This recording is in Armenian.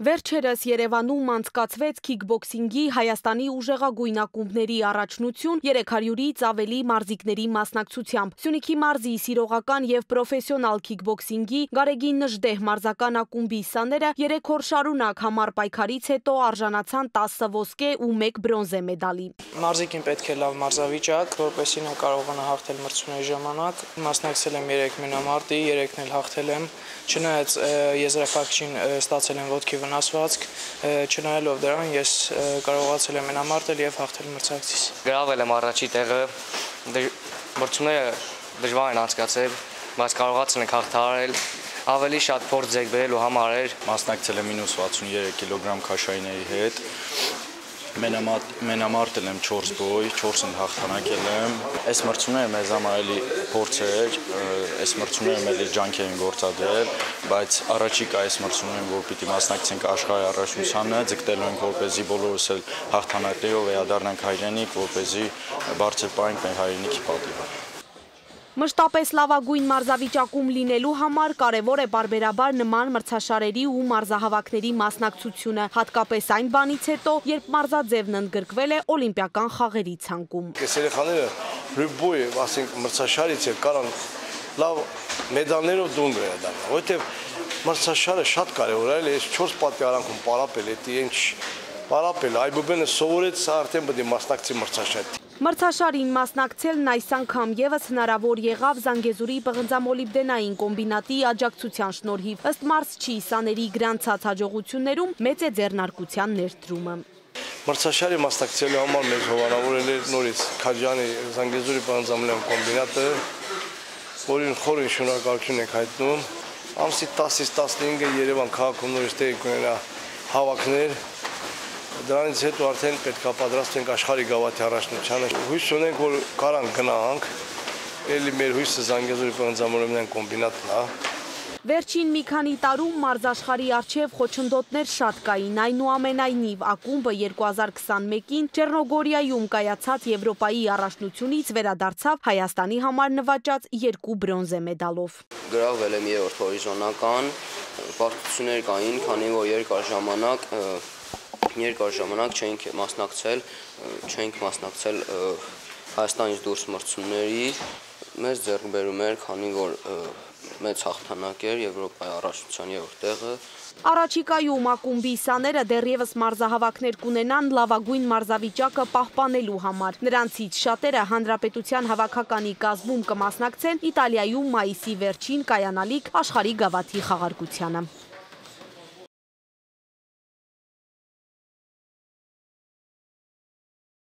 Վերջերս Երևանում անցկացվեց քիքբոքսինգի Հայաստանի ուժեղագույն ակումբների առաջնություն 300-ից ավելի մարզիկների մասնակցությամբ։ Սյունիքի մարզի սիրողական եւ պրոֆեսիոնալ քիքբոքսինգի Գարեգին Նժդեհ մարզական ակումբի սաները 3 օր շարունակ համառ պայքարից հետո արժանացան 10 ոսկե ու 1 բրոնզե մեդալի։ Մարզիկին պետք է լավ մարզավիճակ, որպեսզի նա կարողանա հաղթել մրցումների ժամանակ։ Մասնակցել եմ 3 մենամարտի, 3-ն էլ հաղթել եմ։ Չնայած եզրափակչին ստացել եմ ոտքի վնասվածք, չնայելով դրան ես կարողացել եմ մենամարտել եւ հաղթել մրցակցիս։ Գրավել եմ առաջի տեղը, մրցումները դժվար են անցկացել, բայց կարողացել ենք հաղթահարել ավելի շատ փորձ ձեռք բերելու համար էր մասնակցել եմ մինուս 63 կիլոգրամ քաշայիների հետ մենամարտել եմ 4 բոյ, 4-ն հաղթանակել եմ։ Այս մրցումները մեզ համար էլի փորձ էր, այս մրցումները մեզ ջանք էին գործադրել, բայց առաջիկա այս մրցումներին, որ պիտի մասնակցենք աշխարհի առաջնությանը, ձգտելու ենք որպեսզի բոլորս էլ հաղթանակներով վերադառնանք հայրենիք, որպեսզի բարձր պահենք մեր հայրենիքի պատիվը։ Մշտապես լավագույն մարզավիճակում լինելու համար կարևոր է բարբերաբար նման մրցաշարերի ու մարզահավաքների մասնակցությունը, հատկապես այն բանից հետո, երբ մարզաձևն ընդգրկվել է օլիմպիական խաղերի ցանկում։ Այս երեխաները լյուբոյ, ասենք մրցաշարից էլ կարան լավ մեդալներով դուն վերադառնալ, որովհետև մրցաշարը շատ կարևոր է, այս 4 պատի արանքում պարապել, դա ինչ պարապել, այբուբենը սովորեց, սա արդեն պետք է մասնակցի մրցաշարի։ Մրցաշարին մասնակցելն այս անգամ եւս հնարավոր եղավ Զանգեզուրի պղնձամոլիբդենային կոմբինատի աջակցության շնորհիվ։ Ըստ մարզչի սաների գրանցած հաջողություններում մեծ է ձեռնարկության ներդրումը։ Մրցաշարի մասնակցելու համար մեզ հովանավորել էր նորից Քաջյանի Զանգեզուրի պղնձամոլիբդենային կոմբինատը, որին խորին շնորհակալություն ենք հայտնում։ Ամսի 10-ից 15-ը Երևան քաղաքում նորից տեղի կունենա հավաքներ, դրանից հետո արդեն պետքա պատրաստենք աշխարհի գավաթի առաջնությանը։ Հույս ունենք, որ կարան գնանք։ Էլի մեր հույսը Զանգեզուրի պղնձամոլորմյան կոմբինատն է։ Վերջին մի քանի տարում մարզաշխարի արչև խոչընդոտներ շատ կային, այնուամենայնիվ ակումբը 2021-ին Չեռնոգորիայում կայացած Եվրոպայի առաջնությունից վերադարձավ Հայաստանի համար նվաճած երկու բրոնզե մեդալով։ Գրավել եմ երրորդ հորիզոնական, պարտություններ կային, քանի որ երկար ժամանակ երկար ժամանակ չենք մասնակցել, չենք մասնակցել Հայաստանից դուրս մրցումների, մեզ ձեռք բերում էր, քանի որ մեծ հաղթանակ էր Եվրոպայի առաջնության երրորդ տեղը։ Առաջիկայում ակումբի սաները դեռևս մարզահավաքներ կունենան լավագույն մարզավիճակը պահպանելու համար։ Նրանցից շատերը հանրապետության հավաքականի կազմում կմասնակցեն Իտալիայում մայիսի վերջին կայանալիք աշխարհի գավաթի խաղարկությանը։